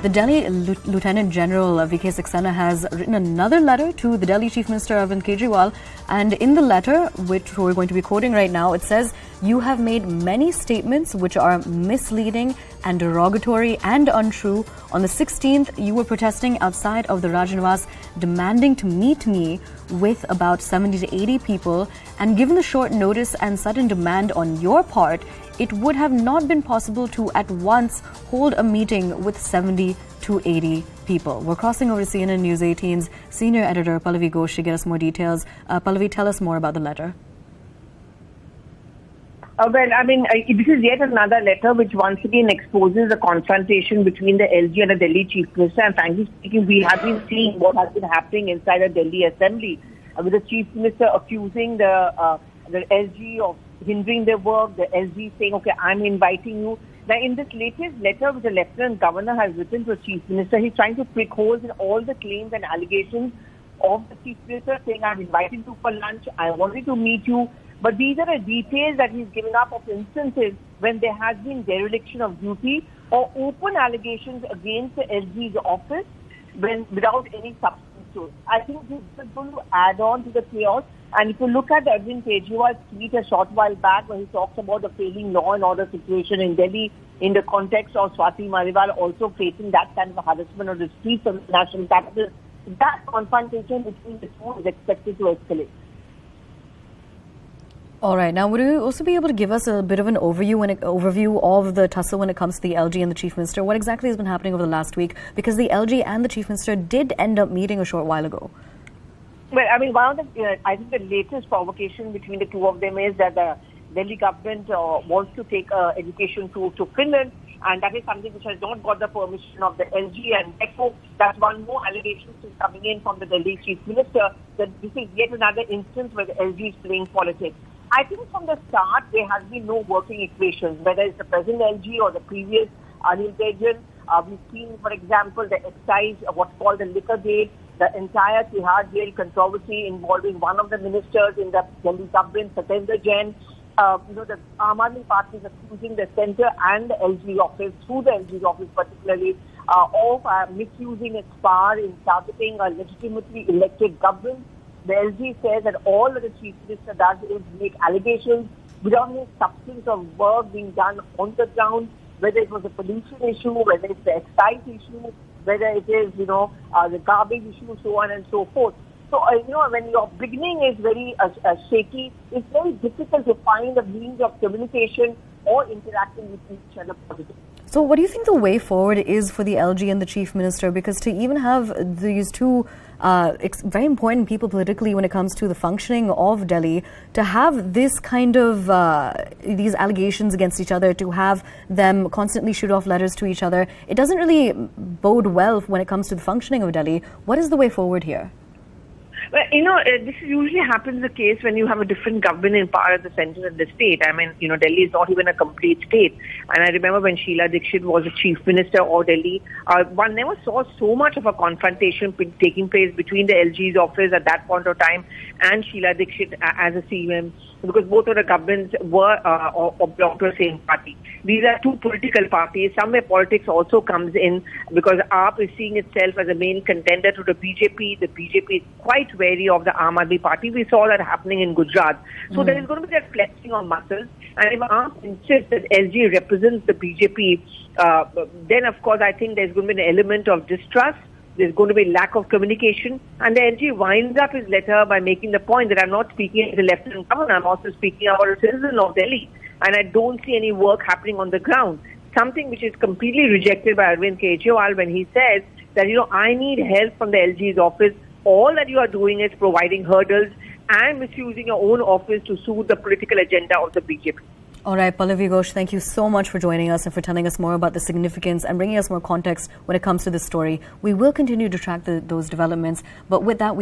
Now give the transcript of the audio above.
The Delhi Lieutenant General uh, VK Saxena has written another letter to the Delhi Chief Minister Arvind Kejriwal. And in the letter, which we're going to be quoting right now, it says, You have made many statements which are misleading and derogatory and untrue. On the 16th, you were protesting outside of the Raj Niwas, demanding to meet me with about 70 to 80 people. And given the short notice and sudden demand on your part, it would have not been possible to at once hold a meeting with 70 to 80 people. We're crossing over to CNN News 18's senior editor Pallavi Ghosh to get us more details. Uh, Pallavi, tell us more about the letter. Uh, well, I mean, uh, this is yet another letter which once again exposes the confrontation between the LG and the Delhi Chief Minister. And frankly speaking, we have been seeing what has been happening inside the Delhi Assembly uh, with the Chief Minister accusing the uh, the LG of hindering their work, the LG saying, okay, I'm inviting you. Now, in this latest letter which the Lieutenant Governor has written to the Chief Minister, he's trying to prick holes in all the claims and allegations of the Chief Minister, saying, I'm inviting you for lunch, I wanted to meet you. But these are the details that he's giving up of instances when there has been dereliction of duty or open allegations against the LG's office when without any substance to it. I think this is going to add on to the chaos and if you look at Arvind Kejriwal's tweet a short while back when he talks about the failing law and order situation in Delhi in the context of Swati Maliwal also facing that kind of harassment on the streets of the national capital, that confrontation between the two is expected to escalate. All right. Now, would you also be able to give us a bit of an overview it, overview of the tussle when it comes to the LG and the Chief Minister? What exactly has been happening over the last week? Because the LG and the Chief Minister did end up meeting a short while ago. Well, I mean, one of the, uh, I think the latest provocation between the two of them is that the Delhi government uh, wants to take uh, education to, to Finland, and that is something which has not got the permission of the LG, and therefore that's one more allegation is coming in from the Delhi chief minister that this is yet another instance where the LG is playing politics. I think from the start there has been no working equations, whether it's the present LG or the previous Anil Baijal. Uh, we've seen, for example, the excise, uh, what's called the liquor gate, the entire Tihar jail controversy involving one of the ministers in the Delhi government, Satyendra Jain. Uh, you know, the Aam Aadmi Party is accusing the centre and the LG office, through the LG office particularly, uh, of uh, misusing its power in targeting a legitimately elected government. The LG says that all that the Chief Minister does is make allegations without any substance of work being done on the ground, whether it was a pollution issue, whether it's the excise issue, whether it is, you know, uh, the garbage issue, so on and so forth. So, uh, you know, when your beginning is very uh, uh, shaky, it's very difficult to find a means of communication or interacting with each other positively. So, what do you think the way forward is for the LG and the Chief Minister? Because to even have these two uh, very important people politically when it comes to the functioning of Delhi, to have this kind of uh, these allegations against each other, to have them constantly shoot off letters to each other, it doesn't really bode well when it comes to the functioning of Delhi. What is the way forward here? Well, you know, uh, this usually happens the case when you have a different government in power at the center and the state. I mean, you know, Delhi is not even a complete state. And I remember when Sheila Dikshit was the chief minister of Delhi, uh, one never saw so much of a confrontation taking place between the LG's office at that point of time and Sheila uh, as a CM because both of the governments were uh, or, or belong to the same party. These are two political parties. Somewhere politics also comes in because AAP is seeing itself as a main contender to the BJP. The BJP is quite wary of the Aam Aadmi Party. We saw that happening in Gujarat. So mm. there is going to be that flexing of muscles. And if AAP insists that LG represents the BJP, uh, then of course I think there's going to be an element of distrust there's going to be lack of communication. And the LG winds up his letter by making the point that I'm not speaking as a lieutenant governor, I'm also speaking about a citizen of Delhi. And I don't see any work happening on the ground. Something which is completely rejected by Arvind Kejriwal when he says that, you know, I need help from the LG's office. All that you are doing is providing hurdles and misusing your own office to suit the political agenda of the BJP. All right, Pallavi Ghosh, thank you so much for joining us and for telling us more about the significance and bringing us more context when it comes to this story. We will continue to track the, those developments, but with that, we